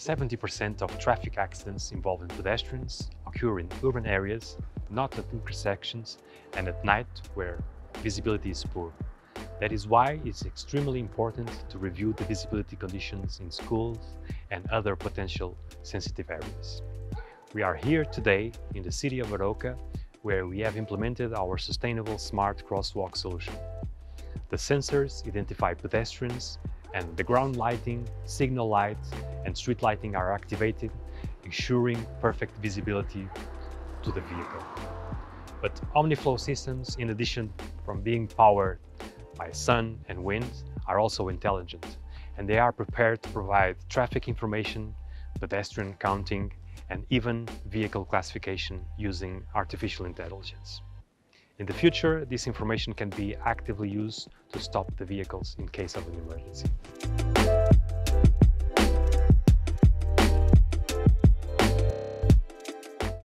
70% of traffic accidents involving pedestrians occur in urban areas, not at intersections and at night where visibility is poor. That is why it's extremely important to review the visibility conditions in schools and other potential sensitive areas. We are here today in the city of Arouca, where we have implemented our sustainable smart crosswalk solution. The sensors identify pedestrians and the ground lighting, signal lights and street lighting are activated, ensuring perfect visibility to the vehicle. But OmniFlow systems, in addition from being powered by sun and wind, are also intelligent and they are prepared to provide traffic information, pedestrian counting and even vehicle classification using artificial intelligence. In the future, this information can be actively used to stop the vehicles in case of an emergency.